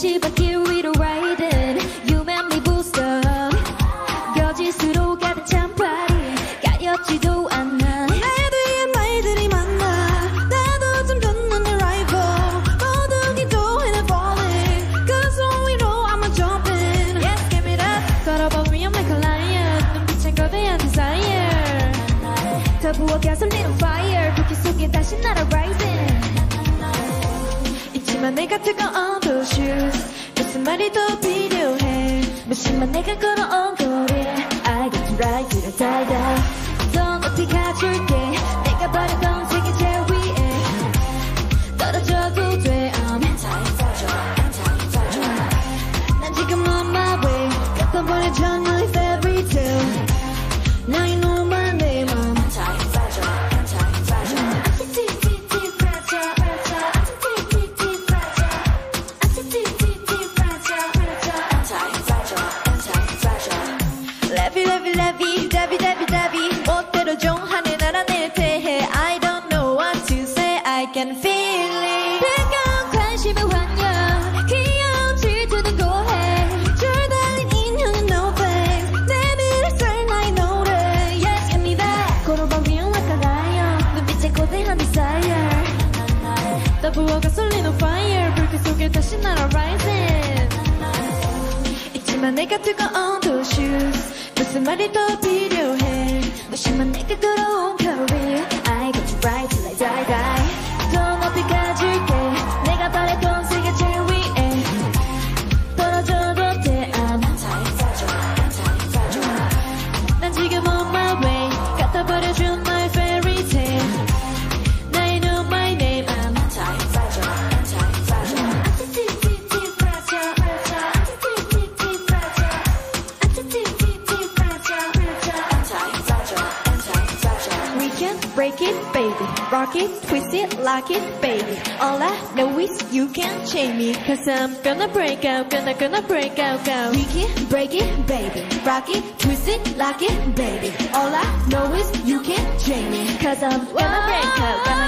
가시밭길 위로 riding 유명미 booster 거짓으로 가득 찬 파리 가렵지도 않아 내 뒤에 말들이 많아 나도 좀 듣는 rival 모두기도 해내 falling 그 소리로 I'm a jumping Yes, give it up 걸어봐 위험 like a lion 눈빛엔 거대한 desire 더 부어 gasoline on fire 불길 속에 다시 날아 rising 있지만 내가 뜨거운 두 shoes 무슨 말이 더 필요해 무심한 내가 걸어온 거리 I got to ride to the die die 멋대로 정하는 나라 내 대해 I don't know what to say I can feel it 뜨거운 관심의 환영 귀여운 질투는 고해 줄 달린 인형은 no face 내 미래를 나의 노래 Yes, give me that 걸어봐 위험 like a lion 눈빛에 거대한 desire 더 부어가 쏠린 on fire 불빛 속에 다시 날아 rising 있지만 내가 뜨거운 두 shoes 무슨 말이 더 필요해 무심한 break it, baby. Rock it, twist it, lock it, baby. All I know is you can't chain me. Cause I'm gonna break out, gonna, gonna break out, go. We can break it, baby Rock it, twist it, lock it, baby All I know is you can't chain me Cause I'm gonna break out, gonna, gonna